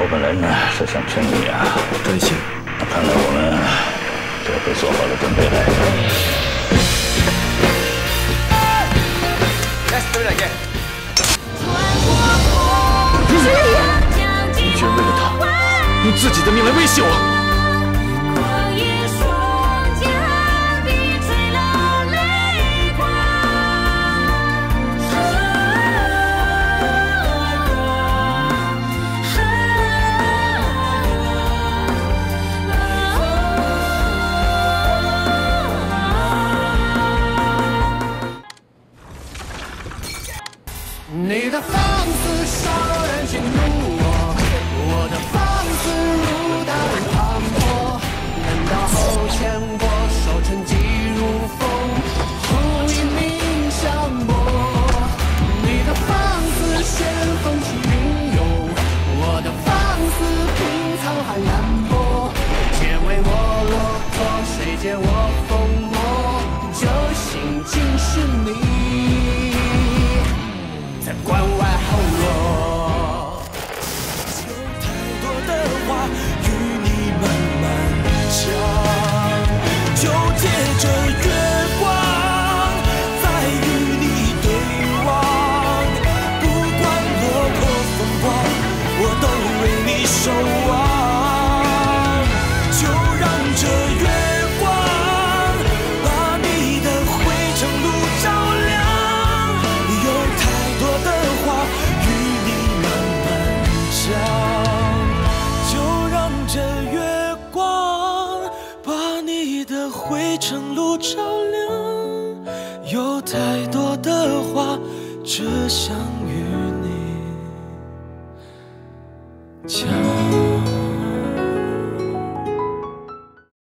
我本来呢是想劝你啊，专心。看来我们都会做好了准备来。Let's do it again。你居然为了他，用自己的命来威胁我！你的放肆你守望，就让这月光把你的回程路照亮，有太多的话。与你慢慢讲，就让这月光把你的回程路照亮。有太多的话，只想与你讲。